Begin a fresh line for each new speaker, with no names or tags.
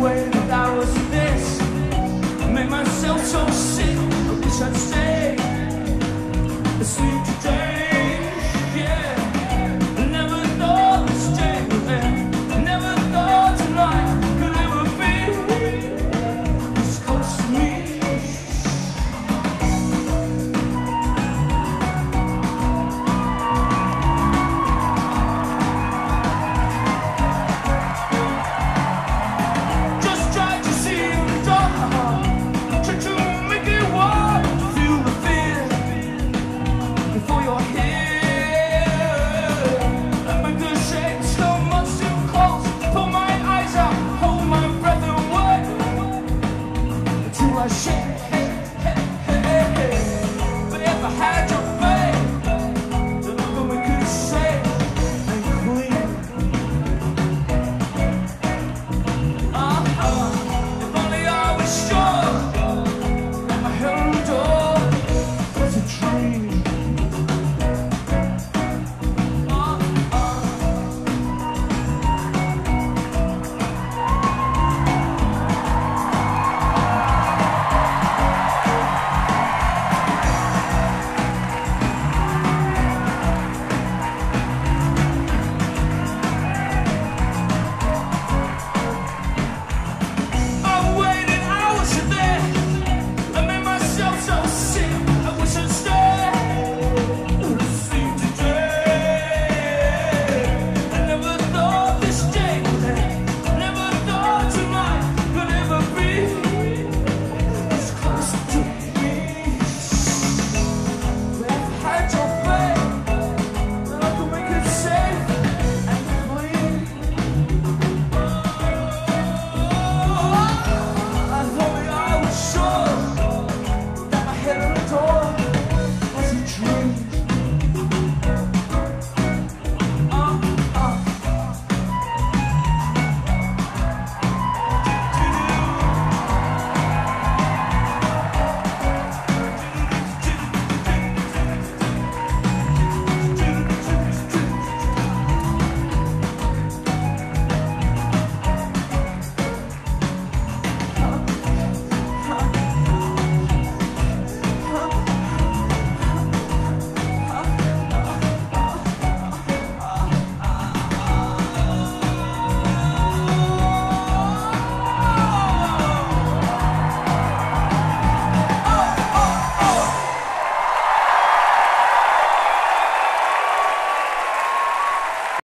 way that I was this. I made myself so sick, I wish I'd stay. Asleep today. sua gente.